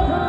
Oh